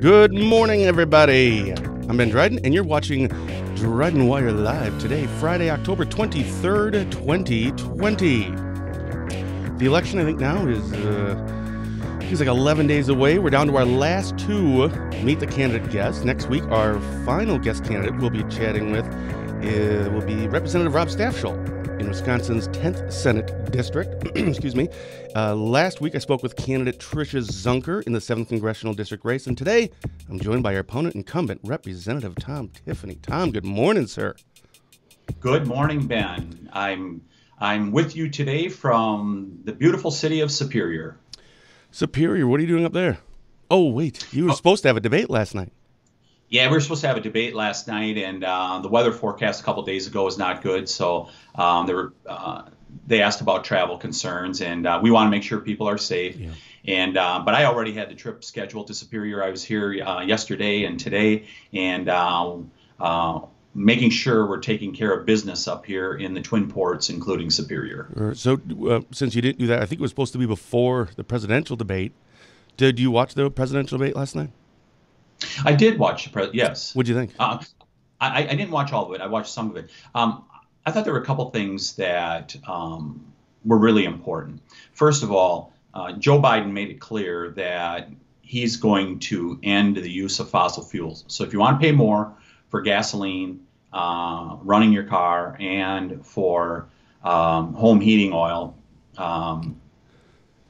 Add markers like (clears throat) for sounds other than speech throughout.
Good morning, everybody. I'm Ben Dryden, and you're watching Dryden Wire Live today, Friday, October 23rd, 2020. The election, I think, now is uh, like 11 days away. We're down to our last two meet the candidate guests. Next week, our final guest candidate we'll be chatting with uh, will be Representative Rob Stafsholt in Wisconsin's 10th Senate District. (clears throat) Excuse me. Uh, last week, I spoke with candidate Tricia Zunker in the 7th Congressional District race, and today I'm joined by our opponent, incumbent Representative Tom Tiffany. Tom, good morning, sir. Good morning, Ben. I'm I'm with you today from the beautiful city of Superior. Superior, what are you doing up there? Oh, wait, you were oh. supposed to have a debate last night. Yeah, we were supposed to have a debate last night, and uh, the weather forecast a couple days ago was not good. So um, they were uh, they asked about travel concerns, and uh, we want to make sure people are safe. Yeah. And uh, but I already had the trip scheduled to Superior. I was here uh, yesterday and today, and uh, making sure we're taking care of business up here in the Twin Ports, including Superior. So since you didn't do that, I think it was supposed to be before the presidential debate. Did you watch the presidential debate last night? I did watch the press. Yes. What'd you think? Uh, I, I didn't watch all of it. I watched some of it. Um, I thought there were a couple things that um, were really important. First of all, uh, Joe Biden made it clear that he's going to end the use of fossil fuels. So if you want to pay more for gasoline, uh, running your car, and for um, home heating oil, um,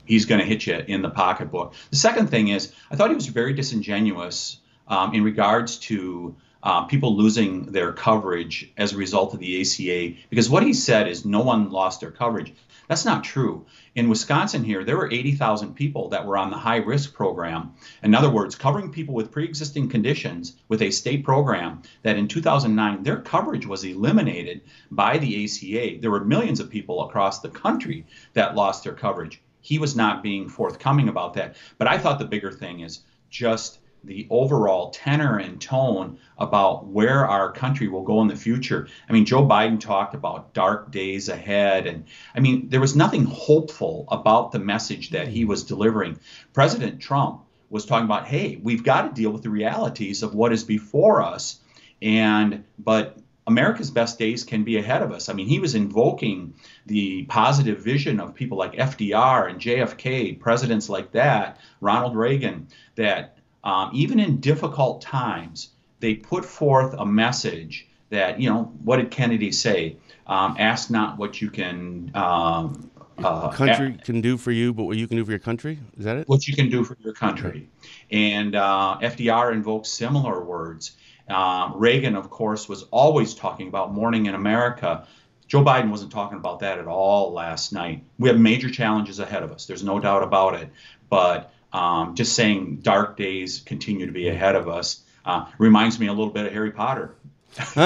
he's going to hit you in the pocketbook. The second thing is, I thought he was very disingenuous um, in regards to uh, people losing their coverage as a result of the ACA, because what he said is no one lost their coverage. That's not true. In Wisconsin, here, there were 80,000 people that were on the high risk program. In other words, covering people with pre existing conditions with a state program that in 2009, their coverage was eliminated by the ACA. There were millions of people across the country that lost their coverage. He was not being forthcoming about that. But I thought the bigger thing is just the overall tenor and tone about where our country will go in the future. I mean, Joe Biden talked about dark days ahead. And I mean, there was nothing hopeful about the message that he was delivering. President Trump was talking about, hey, we've got to deal with the realities of what is before us. And, but America's best days can be ahead of us. I mean, he was invoking the positive vision of people like FDR and JFK, presidents like that, Ronald Reagan, that um, even in difficult times, they put forth a message that, you know, what did Kennedy say? Um, ask not what you can. Um, uh, country can do for you, but what you can do for your country is that it? What you can do for your country, and uh, FDR invoked similar words. Um, Reagan, of course, was always talking about morning in America. Joe Biden wasn't talking about that at all last night. We have major challenges ahead of us. There's no doubt about it. But um, just saying dark days continue to be ahead of us uh, reminds me a little bit of Harry Potter. (laughs)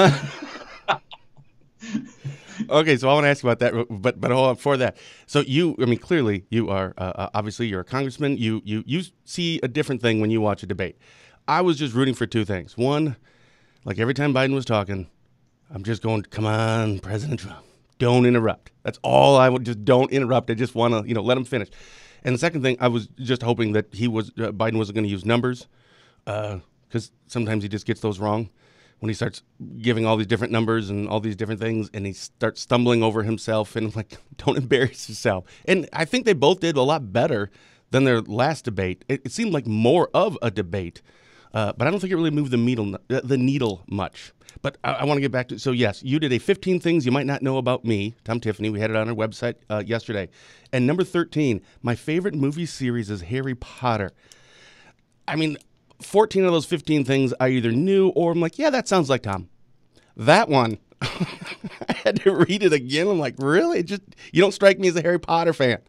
okay, so I want to ask about that, but but hold on for that. So you, I mean, clearly you are uh, uh, obviously you're a congressman. You you you see a different thing when you watch a debate. I was just rooting for two things. One, like every time Biden was talking, I'm just going, come on, President Trump, don't interrupt. That's all I would just don't interrupt. I just want to, you know, let him finish. And the second thing, I was just hoping that he was uh, Biden wasn't going to use numbers, because uh, sometimes he just gets those wrong when he starts giving all these different numbers and all these different things, and he starts stumbling over himself. And I'm like, (laughs) don't embarrass yourself. And I think they both did a lot better than their last debate. It, it seemed like more of a debate, uh, but I don't think it really moved the needle uh, the needle much. But I, I want to get back to so yes, you did a 15 things you might not know about me, Tom Tiffany. We had it on our website uh, yesterday. And number 13, my favorite movie series is Harry Potter. I mean, 14 of those 15 things I either knew or I'm like, yeah, that sounds like Tom. That one, (laughs) I had to read it again. I'm like, really? It just you don't strike me as a Harry Potter fan.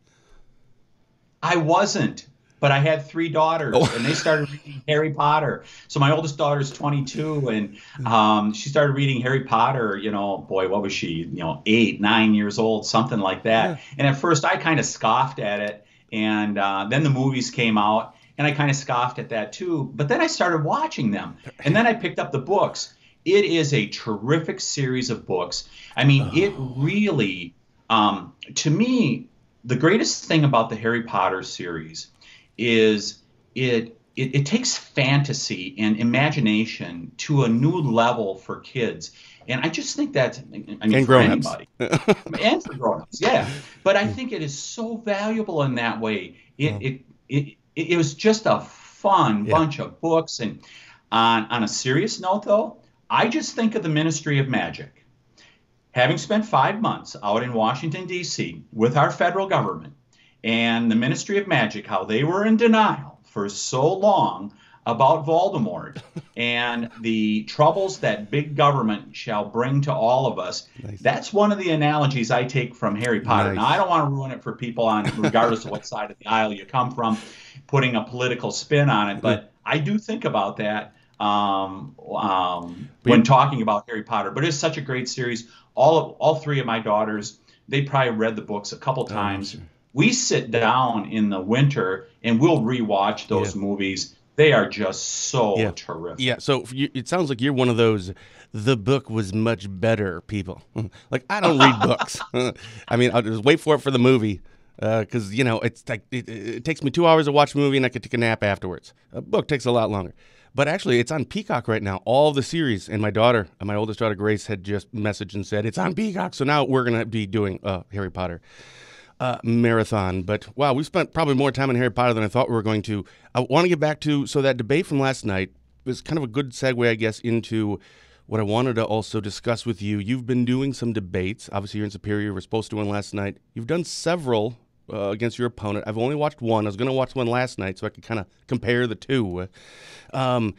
I wasn't but I had three daughters, oh. and they started reading Harry Potter. So my oldest daughter is 22, and um, she started reading Harry Potter. You know, boy, what was she? You know, eight, nine years old, something like that. Yeah. And at first, I kind of scoffed at it, and uh, then the movies came out, and I kind of scoffed at that too. But then I started watching them, and then I picked up the books. It is a terrific series of books. I mean, oh. it really, um, to me, the greatest thing about the Harry Potter series is it it, it takes fantasy and imagination to a new level for kids. And I just think that, I mean, and for anybody, (laughs) and for grown-ups, yeah. But I think it is so valuable in that way. It, it, it, it, it was just a fun yeah. bunch of books. And on, on a serious note, though, I just think of the Ministry of Magic. Having spent five months out in Washington, D.C., with our federal government and the Ministry of Magic, how they were in denial for so long about Voldemort (laughs) and the troubles that big government shall bring to all of us. Nice. That's one of the analogies I take from Harry Potter. Nice. Now, I don't want to ruin it for people on, regardless of what (laughs) side of the aisle you come from, putting a political spin on it, but I do think about that um, um, when talking about Harry Potter. But it's such a great series. All of, all three of my daughters, they probably read the books a couple oh, times. Oh, sure we sit down in the winter and we'll rewatch those yeah. movies. They are just so yeah. terrific. Yeah. So you, it sounds like you're one of those. The book was much better, people. (laughs) like I don't read books. (laughs) I mean, I'll just wait for it for the movie because uh, you know it's like it, it, takes me two hours to watch a movie and I could take a nap afterwards. A book takes a lot longer. But actually, it's on Peacock right now, all the series. And my daughter, my oldest daughter Grace, had just messaged and said it's on Peacock. So now we're gonna be doing uh, Harry Potter uh, marathon. But wow, we spent probably more time on Harry Potter than I thought we were going to. I want to get back to so that debate from last night was kind of a good segue, I guess, into what I wanted to also discuss with you. You've been doing some debates. Obviously, you're in Superior. We're supposed to win last night. You've done several uh, against your opponent. I've only watched one. I was going to watch one last night so I could kind of compare the two. Um,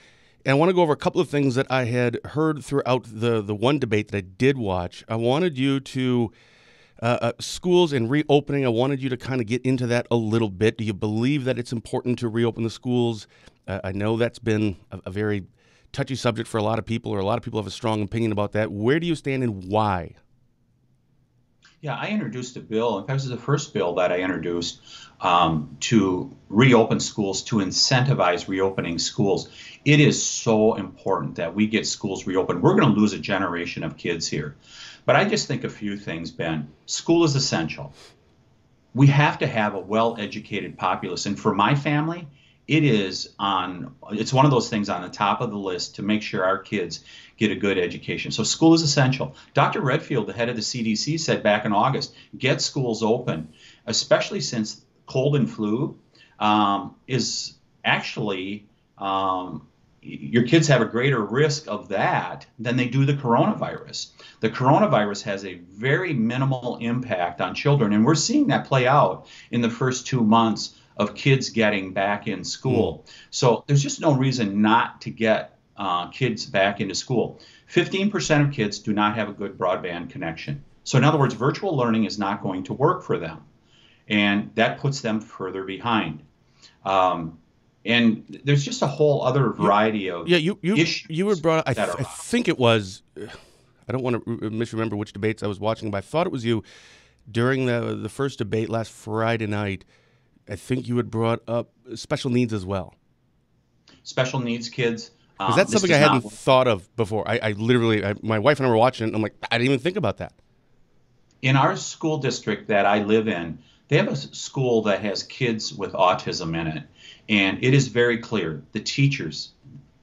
and I want to go over a couple of things that I had heard throughout the the one debate that I did watch. I wanted you to uh, uh, schools and reopening, I wanted you to kind of get into that a little bit. Do you believe that it's important to reopen the schools? Uh, I know that's been a, a, very touchy subject for a lot of people, or a lot of people have a strong opinion about that. Where do you stand and why? Yeah, I introduced a bill. In fact, this is the first bill that I introduced um, to reopen schools, to incentivize reopening schools. It is so important that we get schools reopened. We're going to lose a generation of kids here. But I just think a few things, Ben. School is essential. We have to have a well educated populace. And for my family, it is on it's one of those things on the top of the list to make sure our kids get a good education so school is essential dr redfield the head of the cdc said back in august get schools open especially since cold and flu um, is actually um, your kids have a greater risk of that than they do the coronavirus. The coronavirus has a very minimal impact on children, and we're seeing that play out in the first two months of kids getting back in school. Mm. So there's just no reason not to get uh, kids back into school. 15% of kids do not have a good broadband connection. So, in other words, virtual learning is not going to work for them, and that puts them further behind. Um, and there's just a whole other variety of yeah you you you were brought I, th- I think it was I don't want to misremember which debates I was watching but I thought it was you during the the first debate last Friday night I think you had brought up special needs as well. Special needs kids um, that something I hadn't not... thought of before? I, I literally I, my wife and I were watching it and I'm like I didn't even think about that. In our school district that I live in they have a school that has kids with autism in it and it is very clear the teachers,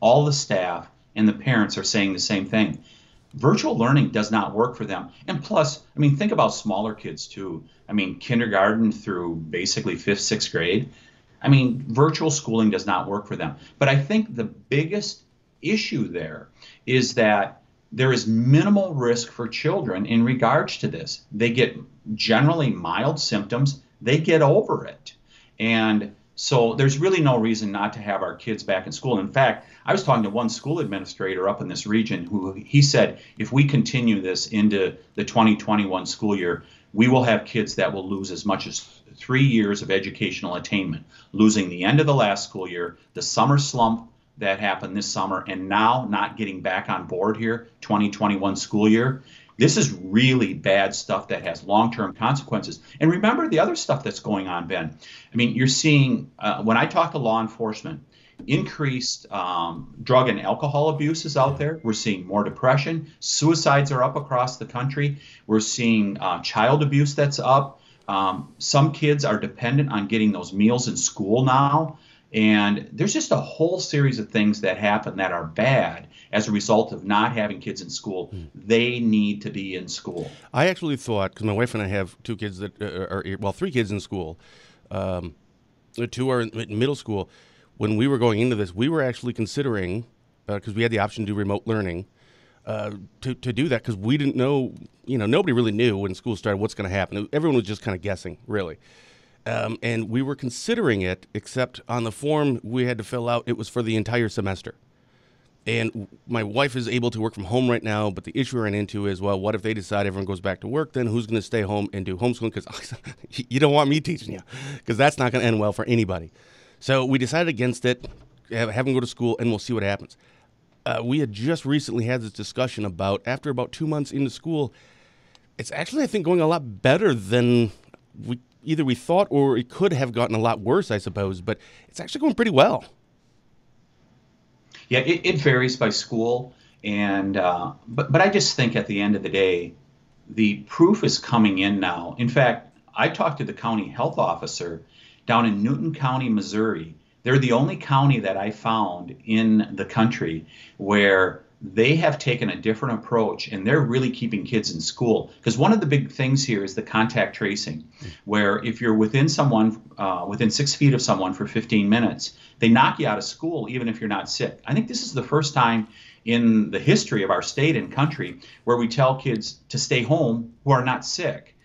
all the staff, and the parents are saying the same thing. Virtual learning does not work for them. And plus, I mean, think about smaller kids too. I mean, kindergarten through basically fifth, sixth grade. I mean, virtual schooling does not work for them. But I think the biggest issue there is that there is minimal risk for children in regards to this. They get generally mild symptoms, they get over it. And so there's really no reason not to have our kids back in school. In fact, I was talking to one school administrator up in this region who he said if we continue this into the 2021 school year, we will have kids that will lose as much as three years of educational attainment, losing the end of the last school year, the summer slump that happened this summer, and now not getting back on board here, 2021 school year. This is really bad stuff that has long term consequences. And remember the other stuff that's going on, Ben. I mean, you're seeing, uh, when I talk to law enforcement, increased um, drug and alcohol abuse is out there. We're seeing more depression. Suicides are up across the country. We're seeing uh, child abuse that's up. Um, some kids are dependent on getting those meals in school now. And there's just a whole series of things that happen that are bad as a result of not having kids in school. Mm. They need to be in school. I actually thought, because my wife and I have two kids that uh, are, well, three kids in school, um, two are in middle school. When we were going into this, we were actually considering, because uh, we had the option to do remote learning, uh, to, to do that because we didn't know, you know, nobody really knew when school started what's going to happen. Everyone was just kind of guessing, really. Um, and we were considering it, except on the form we had to fill out, it was for the entire semester. And my wife is able to work from home right now, but the issue we ran into is, well, what if they decide everyone goes back to work? Then who's going to stay home and do homeschooling? Because (laughs) you don't want me teaching you, because that's not going to end well for anybody. So we decided against it, have, have them go to school, and we'll see what happens. Uh, we had just recently had this discussion about after about two months into school, it's actually I think going a lot better than we either we thought or it could have gotten a lot worse, I suppose. But it's actually going pretty well. Yeah, it, it varies by school, and uh, but but I just think at the end of the day, the proof is coming in now. In fact, I talked to the county health officer down in Newton County, Missouri. They're the only county that I found in the country where they have taken a different approach and they're really keeping kids in school. Because one of the big things here is the contact tracing where if you're within someone uh, within six feet of someone for 15 minutes they knock you out of school even if you're not sick. I think this is the first time in the history of our state and country where we tell kids to stay home who are not sick.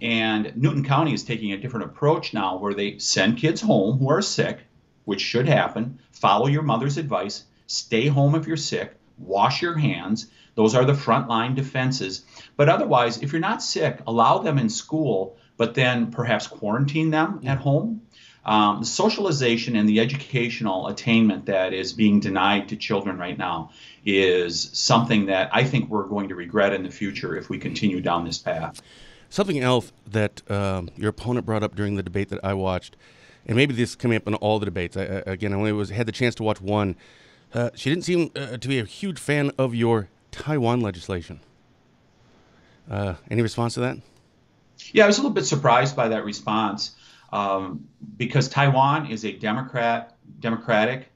And newton county is taking a different approach now where they send kids home who are sick which should happen. Follow your mother's advice. Stay home if you're sick wash your hands. Those are the frontline defenses. But otherwise, if you're not sick, allow them in school, but then perhaps quarantine them at home. Um, the socialization and the educational attainment that is being denied to children right now is something that I think we're going to regret in the future if we continue down this path. Something else that um, your opponent brought up during the debate that I watched, and maybe this coming up in all the debates. I, again, I only was had the chance to watch one uh, she didn't seem uh, to be a huge fan of your Taiwan legislation. Uh, any response to that? Yeah, I was a little bit surprised by that response um, because Taiwan is a Democrat, democratic,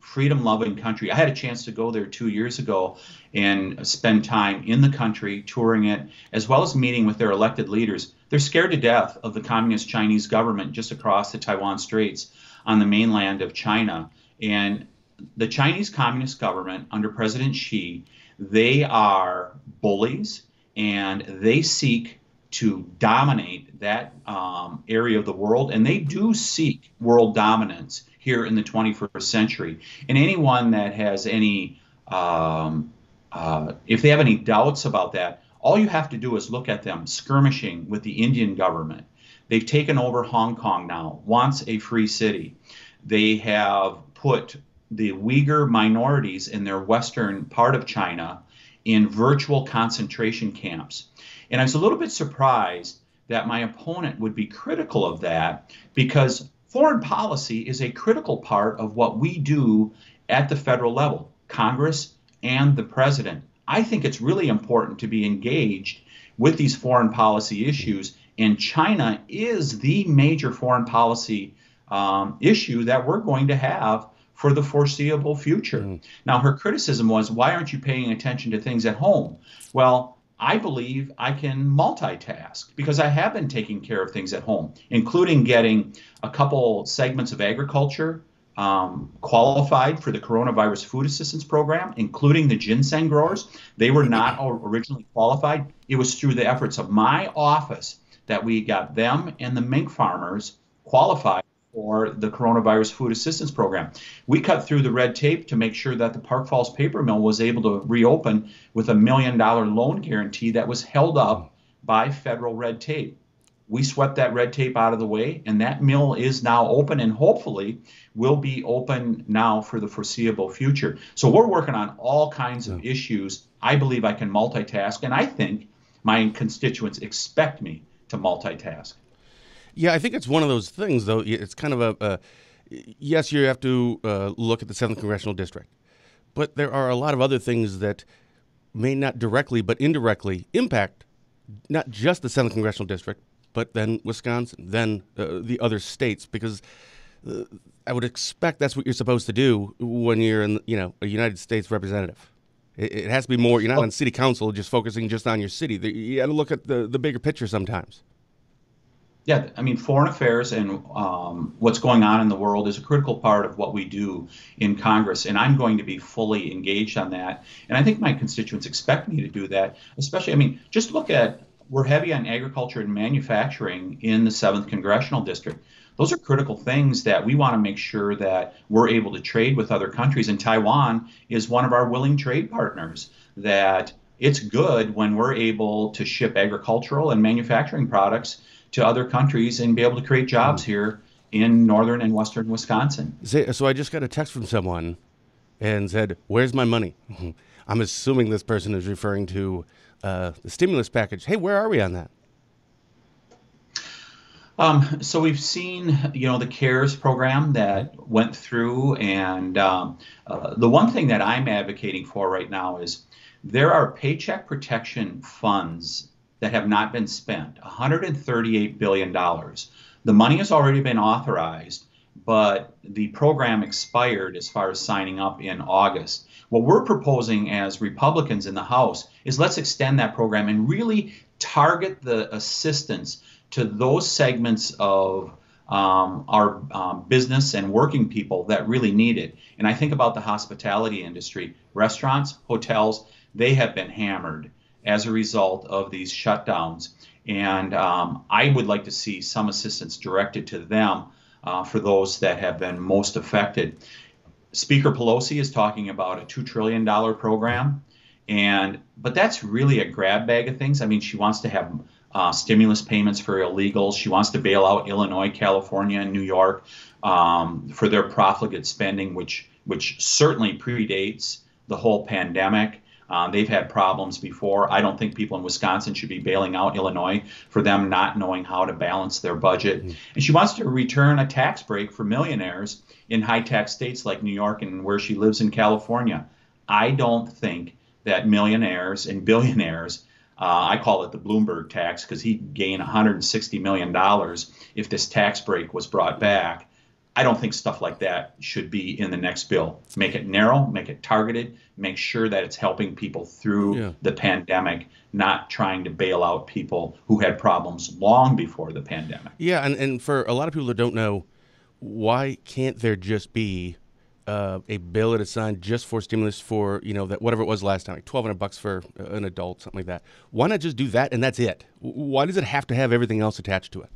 freedom-loving country. I had a chance to go there two years ago and spend time in the country, touring it, as well as meeting with their elected leaders. They're scared to death of the communist Chinese government just across the Taiwan Straits on the mainland of China. And the Chinese Communist government under President Xi, they are bullies and they seek to dominate that um, area of the world, and they do seek world dominance here in the 21st century. And anyone that has any, um, uh, if they have any doubts about that, all you have to do is look at them skirmishing with the Indian government. They've taken over Hong Kong now, once a free city. They have put the Uyghur minorities in their western part of China in virtual concentration camps. And I was a little bit surprised that my opponent would be critical of that because foreign policy is a critical part of what we do at the federal level, Congress and the president. I think it's really important to be engaged with these foreign policy issues, and China is the major foreign policy um, issue that we're going to have for the foreseeable future. Mm. Now, her criticism was, why aren't you paying attention to things at home? Well, I believe I can multitask because I have been taking care of things at home, including getting a couple segments of agriculture um, qualified for the coronavirus food assistance program, including the ginseng growers. They were not originally qualified. It was through the efforts of my office that we got them and the mink farmers qualified for the coronavirus food assistance program. We cut through the red tape to make sure that the Park Falls paper mill was able to reopen with a million dollar loan guarantee that was held up by federal red tape. We swept that red tape out of the way, and that mill is now open and hopefully will be open now for the foreseeable future. So we're working on all kinds of issues. I believe I can multitask, and I think my constituents expect me to multitask. Yeah, I think it's one of those things, though. It's kind of a, yes, you have to uh, look at the seventh congressional district, but there are a lot of other things that may not directly but indirectly impact not just the seventh congressional district, but then Wisconsin, then uh, the other states, because uh, I would expect that's what you're supposed to do when you're in, you know, a United States representative. It, it has to be more. You're not on city council just focusing just on your city. You got to look at the the bigger picture sometimes. Yeah, I mean, foreign affairs and um, what's going on in the world is a critical part of what we do in Congress, and I'm going to be fully engaged on that. And I think my constituents expect me to do that, especially, I mean, just look at we're heavy on agriculture and manufacturing in the 7th Congressional District. Those are critical things that we want to make sure that we're able to trade with other countries. And Taiwan is one of our willing trade partners that it's good when we're able to ship agricultural and manufacturing products to other countries and be able to create jobs here in northern and western Wisconsin. So I just got a text from someone and said, Where's my money? (laughs) I'm assuming this person is referring to uh, the stimulus package. Hey, where are we on that? Um, so we've seen, you know, the CARES program that went through, and um, uh, the one thing that I'm advocating for right now is there are paycheck protection funds that have not been spent, 138 billion dollars. The money has already been authorized, but the program expired as far as signing up in August. What we're proposing as Republicans in the House is let's extend that program and really target the assistance to those segments of um, our um, business and working people that really need it. And I think about the hospitality industry, restaurants, hotels, they have been hammered as a result of these shutdowns. And um, I would like to see some assistance directed to them uh, for those that have been most affected. Speaker Pelosi is talking about a $2 trillion program. And but that's really a grab bag of things. I mean, she wants to have uh, stimulus payments for illegals. She wants to bail out Illinois, California, and New York um, for their profligate spending, which which certainly predates the whole pandemic. Um, they've had problems before. I don't think people in Wisconsin should be bailing out Illinois for them not knowing how to balance their budget. Mm-hmm. And she wants to return a tax break for millionaires in high tax states like New York and where she lives in California. I don't think that millionaires and billionaires uh, I call it the Bloomberg tax because he'd gain $160 million if this tax break was brought back. I don't think stuff like that should be in the next bill. Make it narrow, make it targeted, make sure that it's helping people through yeah. the pandemic, not trying to bail out people who had problems long before the pandemic. Yeah, and, and for a lot of people that don't know, why can't there just be uh, a bill that is signed just for stimulus for you know that whatever it was last time, like twelve hundred bucks for an adult, something like that. Why not just do that and that's it? Why does it have to have everything else attached to it?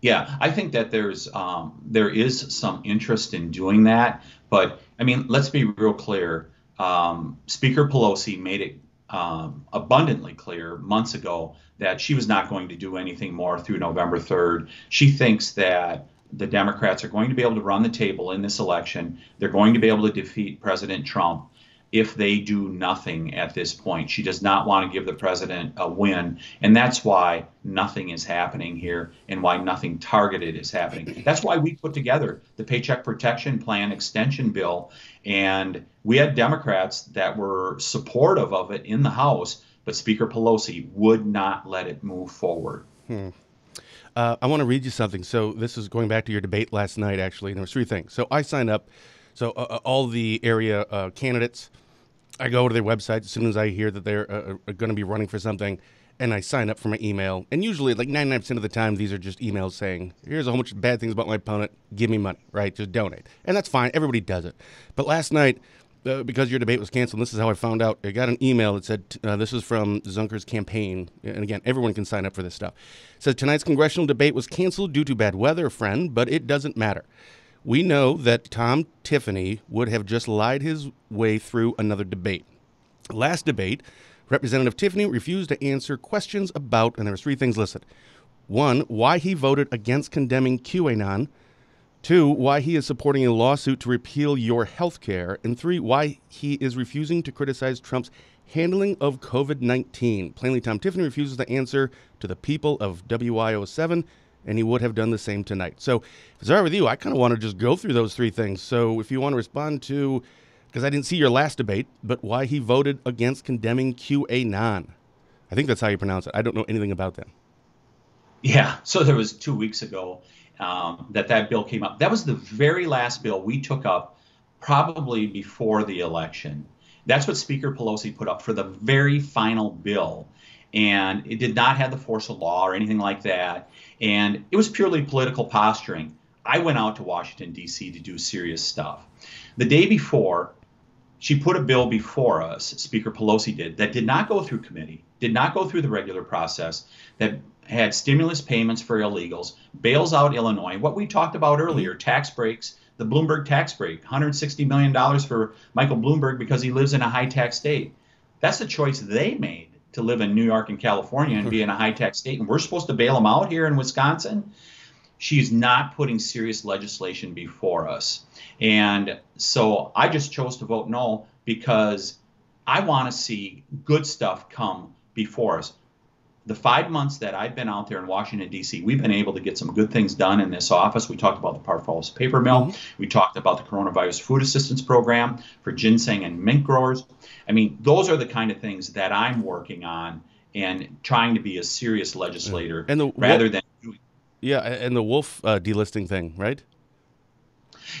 Yeah, I think that there's um, there is some interest in doing that, but I mean, let's be real clear. Um, Speaker Pelosi made it um, abundantly clear months ago that she was not going to do anything more through November 3rd. She thinks that the Democrats are going to be able to run the table in this election. They're going to be able to defeat President Trump if they do nothing at this point. She does not want to give the president a win. And that's why nothing is happening here and why nothing targeted is happening. That's why we put together the Paycheck Protection Plan extension bill. And we had Democrats that were supportive of it in the House, but Speaker Pelosi would not let it move forward. Hmm. Uh, I want to read you something. So this is going back to your debate last night, actually. And there was three things. So I signed up. So uh, uh all the area uh, candidates, I go to their website as soon as I hear that they're uh, uh going to be running for something, and I sign up for my email. And usually, like 99% of the time, these are just emails saying, "Here's a whole bunch of bad things about my opponent. Give me money, right? Just donate." And that's fine. Everybody does it. But last night, uh, because your debate was canceled, this is how I found out. I got an email that said, uh, this is from Zunker's campaign. And again, everyone can sign up for this stuff. It says, tonight's congressional debate was canceled due to bad weather, friend, but it doesn't matter. We know that Tom Tiffany would have just lied his way through another debate. Last debate, Representative Tiffany refused to answer questions about, and there were three things listed. One, why he voted against condemning QAnon Two, why he is supporting a lawsuit to repeal your health care. And three, why he is refusing to criticize Trump's handling of COVID 19. Plainly, Tom Tiffany refuses to answer to the people of WIO7, and he would have done the same tonight. So, if it's all right with you, I kind of want to just go through those three things. So, if you want to respond to, because I didn't see your last debate, but why he voted against condemning QAnon. I think that's how you pronounce it. I don't know anything about them. Yeah, so there was two weeks ago um, that that bill came up. That was the very last bill we took up, probably before the election. That's what Speaker Pelosi put up for the very final bill. And it did not have the force of law or anything like that. And it was purely political posturing. I went out to Washington, D.C. to do serious stuff. The day before, she put a bill before us, Speaker Pelosi did, that did not go through committee, did not go through the regular process, that had stimulus payments for illegals, bails out Illinois, what we talked about earlier, tax breaks, the Bloomberg tax break, $160 million for Michael Bloomberg because he lives in a high tax state. That's the choice they made to live in New York and California and be in a high tax state. And we're supposed to bail them out here in Wisconsin. She's not putting serious legislation before us. And so I just chose to vote no because I want to see good stuff come before us the five months that I've been out there in Washington, D.C., we've been able to get some good things done in this office. We talked about the Park Falls paper mill. Mm-hmm. We talked about the coronavirus food assistance program for ginseng and mint growers. I mean, those are the kind of things that I'm working on and trying to be a serious legislator and the, rather than. Yeah, and the wolf uh, delisting thing, right?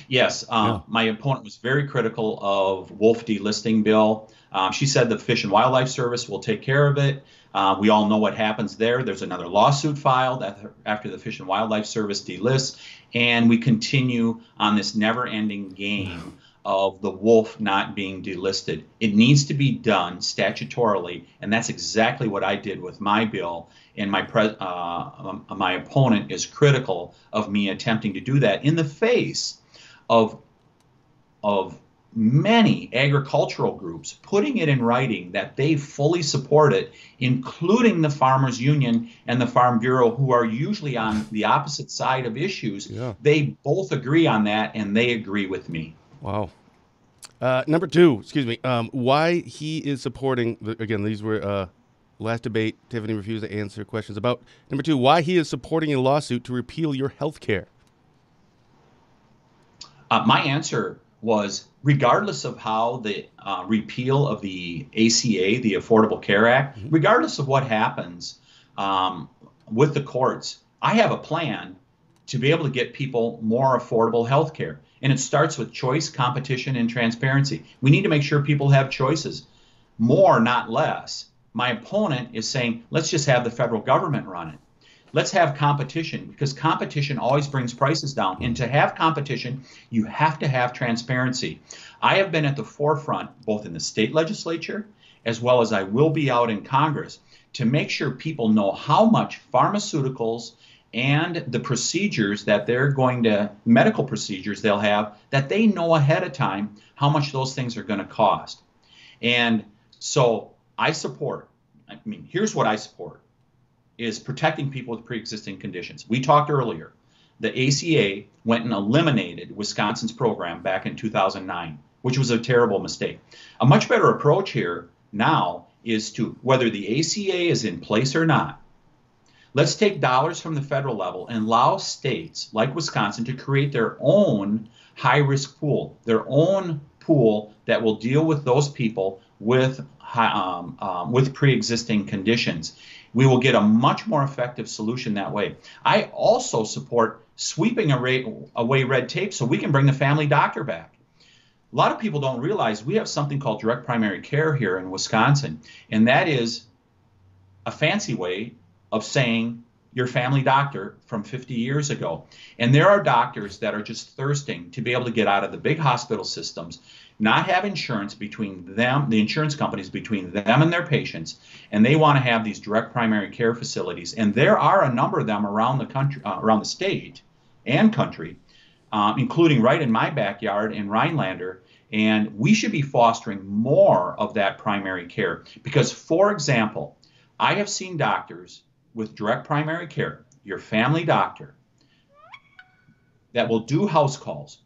Yes, um, yeah. my opponent was very critical of wolf delisting bill. Um, she said the Fish and Wildlife Service will take care of it. Uh, we all know what happens there. There's another lawsuit filed after the Fish and Wildlife Service delists, and we continue on this never ending game of the wolf not being delisted. It needs to be done statutorily, and that's exactly what I did with my bill. And my pre- uh, my opponent is critical of me attempting to do that in the face of of many agricultural groups putting it in writing that they fully support it, including the Farmers Union and the Farm Bureau, who are usually on the opposite side of issues. Yeah. They both agree on that, and they agree with me. Wow. Uh, number two, excuse me, um, why he is supporting, again, these were uh, last debate. Tiffany refused to answer questions about. Number two, why he is supporting a lawsuit to repeal your health care. Uh, my answer was regardless of how the uh, repeal of the ACA, the Affordable Care Act, mm-hmm. regardless of what happens um, with the courts, I have a plan to be able to get people more affordable health care. And it starts with choice, competition, and transparency. We need to make sure people have choices, more, not less. My opponent is saying, let's just have the federal government run it let's have competition because competition always brings prices down. And to have competition, you have to have transparency. I have been at the forefront, both in the state legislature as well as I will be out in Congress, to make sure people know how much pharmaceuticals and the procedures that they're going to, medical procedures they'll have, that they know ahead of time how much those things are going to cost. And so I support, I mean, here's what I support is protecting people with pre-existing conditions. We talked earlier. The ACA went and eliminated Wisconsin's program back in 2009, which was a terrible mistake. A much better approach here now is to whether the ACA is in place or not. Let's take dollars from the federal level and allow states like Wisconsin to create their own high risk pool, their own pool that will deal with those people with um, um, with pre-existing conditions we will get a much more effective solution that way. I also support sweeping away red tape so we can bring the family doctor back. A lot of people don't realize we have something called direct primary care here in Wisconsin, and that is a fancy way of saying your family doctor from 50 years ago. And there are doctors that are just thirsting to be able to get out of the big hospital systems not have insurance between them, the insurance companies between them and their patients, and they want to have these direct primary care facilities. And there are a number of them around the country, uh, around the state and country, um, including right in my backyard in Rhinelander. And we should be fostering more of that primary care because, for example, I have seen doctors with direct primary care, your family doctor, that will do house calls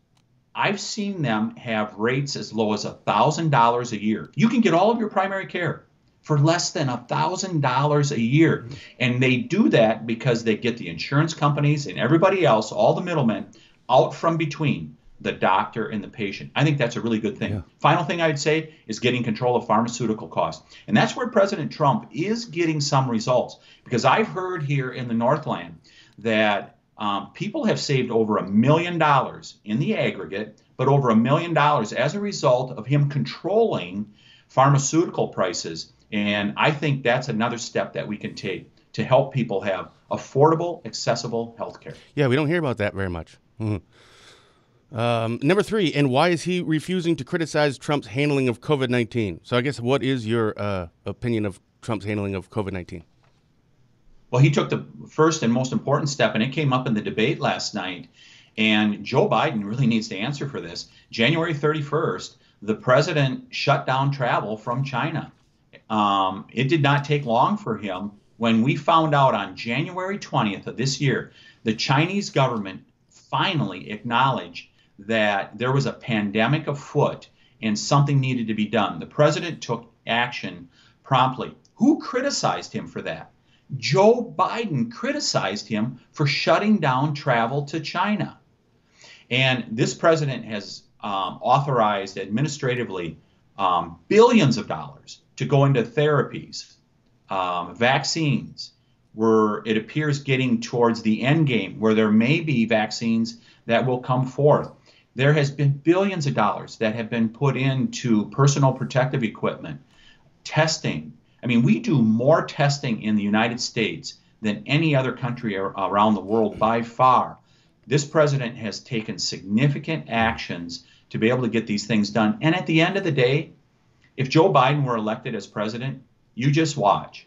I've seen them have rates as low as $1,000 a year. You can get all of your primary care for less than $1,000 a year. And they do that because they get the insurance companies and everybody else, all the middlemen, out from between the doctor and the patient. I think that's a really good thing. Yeah. Final thing I'd say is getting control of pharmaceutical costs. And that's where President Trump is getting some results because I've heard here in the Northland that um, people have saved over a million dollars in the aggregate, but over a million dollars as a result of him controlling pharmaceutical prices. And I think that's another step that we can take to help people have affordable, accessible health care. Yeah, we don't hear about that very much. Mm-hmm. Um, number three, and why is he refusing to criticize Trump's handling of COVID 19? So, I guess what is your uh, opinion of Trump's handling of COVID 19? Well, he took the first and most important step, and it came up in the debate last night. And Joe Biden really needs to answer for this. January 31st, the president shut down travel from China. Um, it did not take long for him when we found out on January 20th of this year, the Chinese government finally acknowledged that there was a pandemic afoot and something needed to be done. The president took action promptly. Who criticized him for that? Joe Biden criticized him for shutting down travel to China. And this president has um, authorized administratively um, billions of dollars to go into therapies, um, vaccines. Where it appears getting towards the end game, where there may be vaccines that will come forth. There has been billions of dollars that have been put into personal protective equipment, testing, I mean, we do more testing in the United States than any other country around the world by far. This president has taken significant actions to be able to get these things done. And at the end of the day, if Joe Biden were elected as president, you just watch.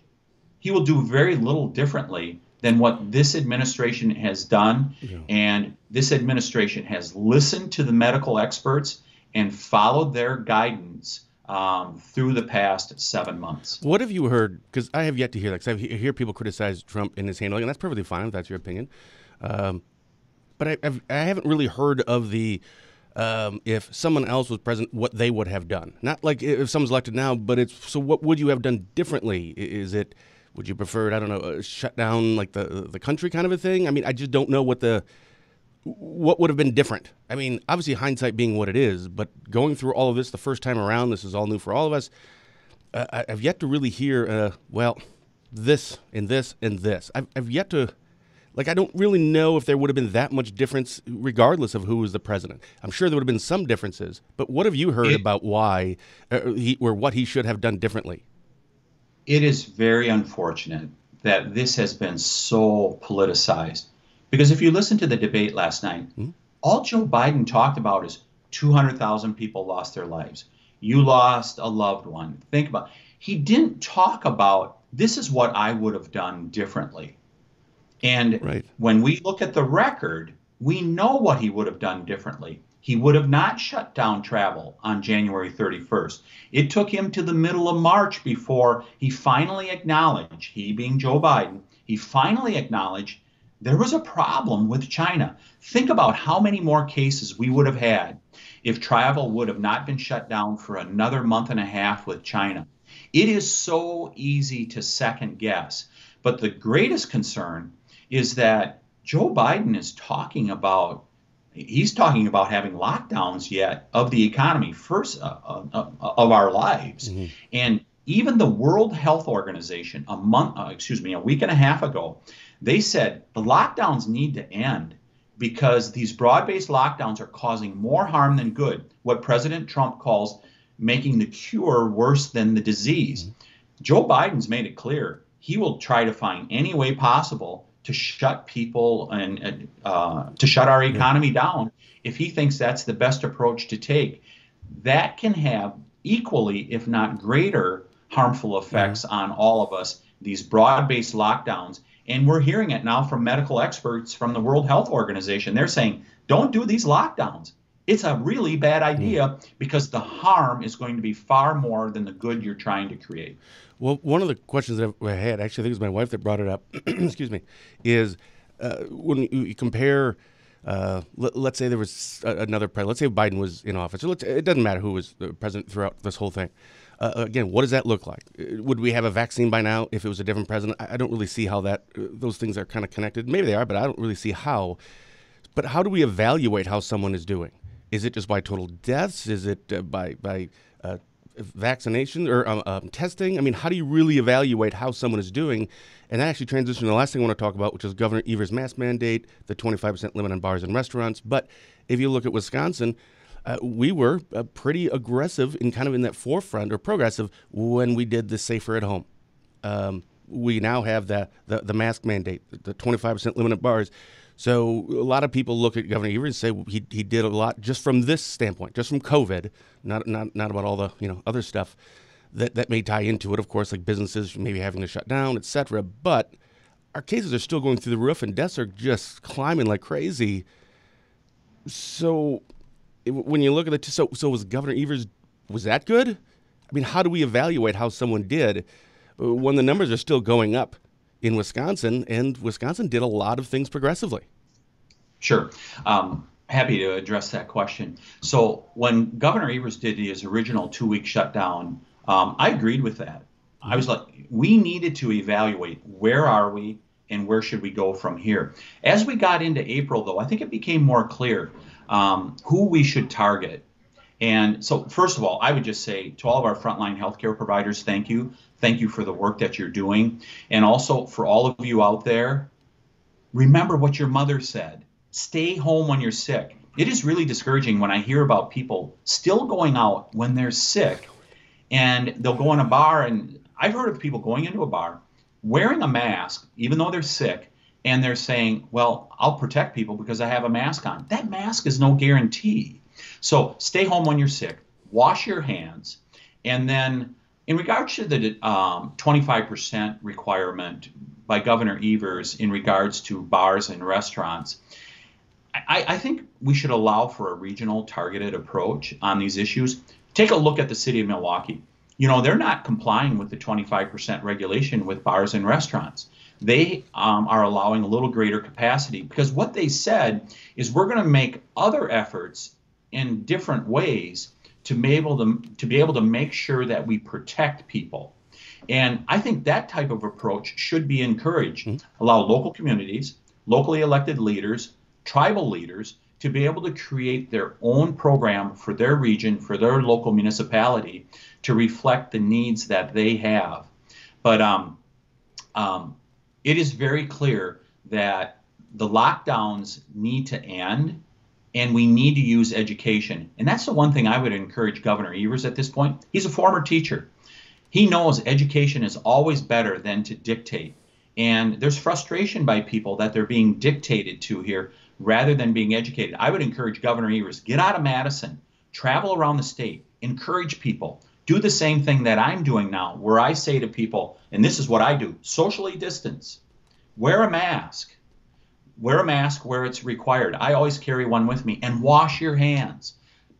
He will do very little differently than what this administration has done. Yeah. And this administration has listened to the medical experts and followed their guidance um, through the past seven months. What have you heard? Because I have yet to hear that. Because I hear people criticize Trump in his handling, and that's perfectly fine if that's your opinion. Um, but I, I've, I haven't really heard of the um, if someone else was president, what they would have done. Not like if someone's elected now, but it's so what would you have done differently? Is it would you prefer I don't know shut down like the the country kind of a thing? I mean, I just don't know what the what would have been different? I mean, obviously hindsight being what it is, but going through all of this the first time around, this is all new for all of us. Uh, I've yet to really hear, uh, well, this and this and this. I've, I've yet to, like, I don't really know if there would have been that much difference regardless of who was the president. I'm sure there would have been some differences, but what have you heard it, about why uh, he, or what he should have done differently? It is very unfortunate that this has been so politicized because if you listen to the debate last night, mm-hmm. all Joe Biden talked about is 200,000 people lost their lives. You lost a loved one. Think about he didn't talk about this is what I would have done differently. And right. when we look at the record, we know what he would have done differently. He would have not shut down travel on January 31st. It took him to the middle of March before he finally acknowledged, he being Joe Biden, he finally acknowledged there was a problem with China. Think about how many more cases we would have had if travel would have not been shut down for another month and a half with China. It is so easy to second guess. But the greatest concern is that Joe Biden is talking about he's talking about having lockdowns yet of the economy first uh, uh, uh of our lives mm-hmm. and even the world health organization a month uh, excuse me a week and a half ago they said the lockdowns need to end because these broad based lockdowns are causing more harm than good, what President Trump calls making the cure worse than the disease. Mm-hmm. Joe Biden's made it clear he will try to find any way possible to shut people and uh, to shut our economy down if he thinks that's the best approach to take. That can have equally, if not greater, harmful effects on all of us. These broad based lockdowns and we're hearing it now from medical experts from the World Health Organization. They're saying, don't do these lockdowns. It's a really bad hmm. idea because the harm is going to be far more than the good you're trying to create. Well, one of the questions that I had, actually, I think it was my wife that brought it up, (clears throat) excuse me, is uh, when you compare. Uh, let, us say there was another president. Let's say Biden was in office. it doesn't matter who was the president throughout this whole thing. Uh, again, what does that look like? Uh, would we have a vaccine by now if it was a different president? I, I don't really see how that uh, those things are kind of connected. Maybe they are, but I don't really see how. But how do we evaluate how someone is doing? Is it just by total deaths? Is it uh, by by uh, vaccination or um, um, testing? I mean, how do you really evaluate how someone is doing? And that actually transitions to the last thing I want to talk about, which is Governor Evers' mask mandate, the 25% limit on bars and restaurants. But if you look at Wisconsin, uh, we were uh, pretty aggressive and kind of in that forefront or progressive when we did the safer at home. Um, we now have the, the, the mask mandate, the 25% limit bars. So a lot of people look at Governor Evers and say he, he did a lot just from this standpoint, just from COVID, not, not, not about all the you know other stuff that, that may tie into it, of course, like businesses maybe having to shut down, et cetera. But our cases are still going through the roof and deaths are just climbing like crazy. So when you look at the, so, so was Governor Evers, was that good? I mean, how do we evaluate how someone did when the numbers are still going up in Wisconsin and Wisconsin did a lot of things progressively? Sure. Um, happy to address that question. So when Governor Evers did his original two week shutdown, um, I agreed with that. I was like, we needed to evaluate where are we and where should we go from here. As we got into April, though, I think it became more clear um, who we should target. And so, first of all, I would just say to all of our frontline healthcare providers, thank you. Thank you for the work that you're doing. And also for all of you out there, remember what your mother said stay home when you're sick. It is really discouraging when I hear about people still going out when they're sick and they'll go in a bar and I've heard of people going into a bar wearing a mask even though they're sick and they're saying, "Well, I'll protect people because I have a mask on." That mask is no guarantee. So, stay home when you're sick. Wash your hands and then in regards to the um, 25% requirement by Governor Evers in regards to bars and restaurants, I, I, think we should allow for a regional targeted approach on these issues take a look at the city of Milwaukee. You know, they're not complying with the 25% regulation with bars and restaurants. They um, are allowing a little greater capacity because what they said is we're going to make other efforts in different ways to be able to, to be able to make sure that we protect people. And I think that type of approach should be encouraged. Mm-hmm. Allow local communities, locally elected leaders, tribal leaders to be able to create their own program for their region, for their local municipality, to reflect the needs that they have. But um, um, it is very clear that the lockdowns need to end and we need to use education. And that's the one thing I would encourage Governor Evers at this point. He's a former teacher. He knows education is always better than to dictate. And there's frustration by people that they're being dictated to here rather than being educated. I would encourage Governor Evers get out of Madison, travel around the state, encourage people. Do the same thing that I'm doing now, where I say to people, and this is what I do socially distance, wear a mask, wear a mask where it's required. I always carry one with me, and wash your hands.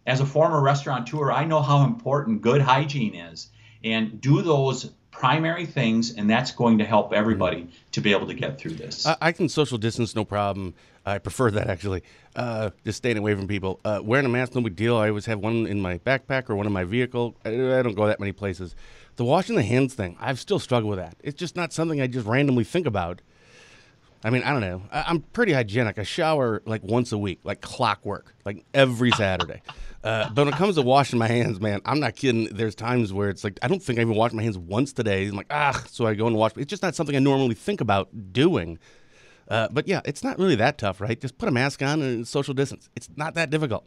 As a former restaurateur, I know how important good hygiene is. And do those primary things, and that's going to help everybody to be able to get through this. I, I can social distance, no problem. I prefer that actually. Uh, just staying away from people. Uh, wearing a mask, no big deal. I always have one in my backpack or one in my vehicle. I, I, don't go that many places. The washing the hands thing, I've still struggled with that. It's just not something I just randomly think about. I mean, I don't know. I, am pretty hygienic. I shower like once a week, like clockwork, like every Saturday. Uh, but when it comes to washing my hands, man, I'm not kidding. There's times where it's like I don't think I even washed my hands once today. I'm like, ah, so I go and wash. It's just not something I normally think about doing. Uh, but yeah, it's not really that tough, right? Just put a mask on and social distance. It's not that difficult.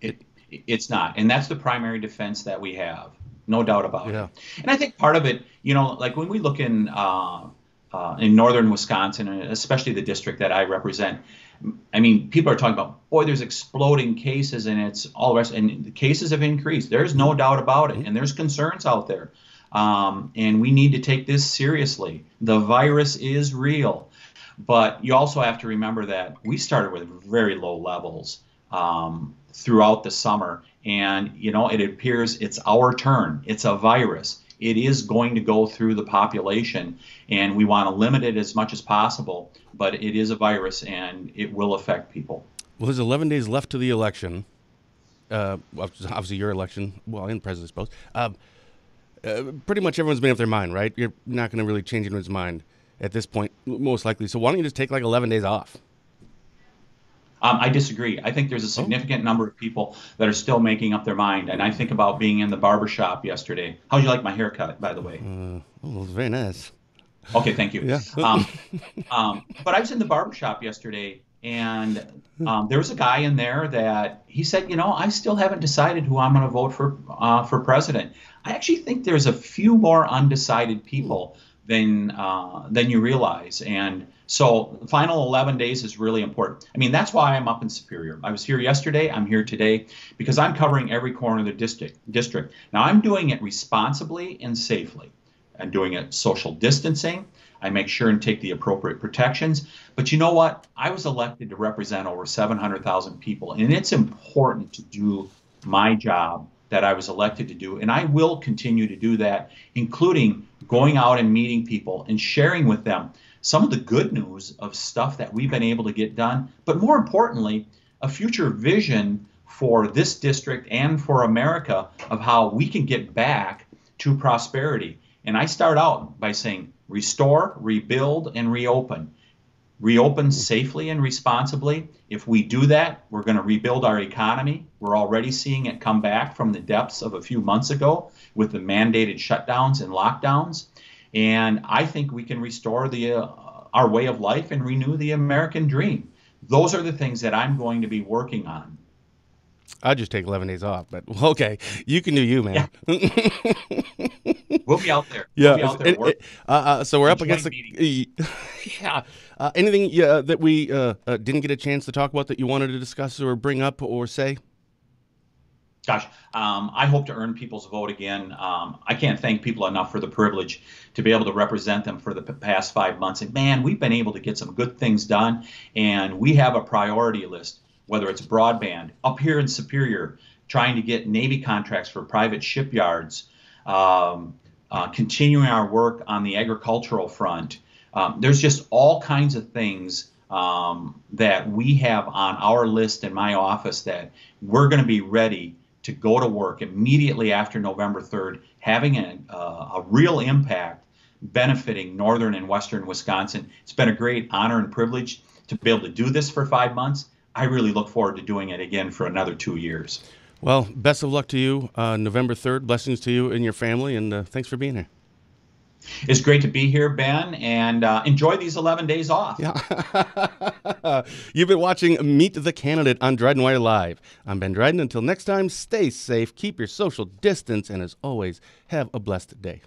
It it's not, and that's the primary defense that we have, no doubt about yeah. it. And I think part of it, you know, like when we look in. Uh, uh, in northern Wisconsin, and especially the district that I represent. I mean, people are talking about, boy, there's exploding cases, and it's all the rest, and the cases have increased. There's no doubt about it, and there's concerns out there, um, and we need to take this seriously. The virus is real, but you also have to remember that we started with very low levels um, throughout the summer, and you know, it appears it's our turn. It's a virus it is going to go through the population, and we want to limit it as much as possible. But it is a virus, and it will affect people. Well, there's 11 days left to the election. Uh, obviously, your election, well, in president's post. Uh, uh, pretty much everyone's made up their mind, right? You're not going to really change anyone's mind at this point, most likely. So why don't you just take like 11 days off? Um, I disagree. I think there's a Oh. significant number of people that are still making up their mind. And I think about being in the barber shop yesterday. How'd you like my haircut, by the way? Uh, oh, very nice. Okay, thank you. Yeah. um, um, but I was in the barber shop yesterday, and um, there was a guy in there that he said, you know, I still haven't decided who I'm going to vote for uh, for president. I actually think there's a few more undecided people than uh, than you realize, and so the final 11 days is really important. I mean, that's why I'm up in Superior. I was here yesterday. I'm here today because I'm covering every corner of the district. District. Now I'm doing it responsibly and safely. I'm doing it social distancing. I make sure and take the appropriate protections. But you know what? I was elected to represent over 700,000 people, and it's important to do my job that I was elected to do. And I will continue to do that, including going out and meeting people and sharing with them some of the good news of stuff that we've been able to get done. But more importantly, a future vision for this district and for America of how we can get back to prosperity. And I start out by saying restore, rebuild, and reopen. Reopen safely and responsibly. If we do that, we're going to rebuild our economy. We're already seeing it come back from the depths of a few months ago with the mandated shutdowns and lockdowns. And I think we can restore the uh, our way of life and renew the American dream. Those are the things that I'm going to be working on. I'd just take 11 days off, but (laughs) okay, you can do you, man. (laughs) We'll be out there. Yeah. We'll out there uh, uh, so we're up against the. (laughs) yeah. Uh, anything yeah, that we uh, uh, didn't get a chance to talk about that you wanted to discuss or bring up or say? Gosh, um, I hope to earn people's vote again. Um, I can't thank people enough for the privilege to be able to represent them for the past five months. And man, we've been able to get some good things done, and we have a priority list, whether it's broadband up here in Superior, trying to get Navy contracts for private shipyards, um, uh, continuing our work on the agricultural front. Um, there's just all kinds of things um, that we have on our list in my office that we're going to be ready to go to work immediately after November 3rd, having a, uh, a real impact benefiting northern and western Wisconsin. It's been a great honor and privilege to be able to do this for five months. I really look forward to doing it again for another two years. Well, best of luck to you, uh, November 3rd. Blessings to you and your family, and uh, thanks for being here. It's great to be here, Ben, and uh, enjoy these 11 days off. Yeah. (laughs) You've been watching Meet the Candidate on Dryden Wire Live. I'm Ben Dryden. Until next time, stay safe, keep your social distance, and as always, have a blessed day.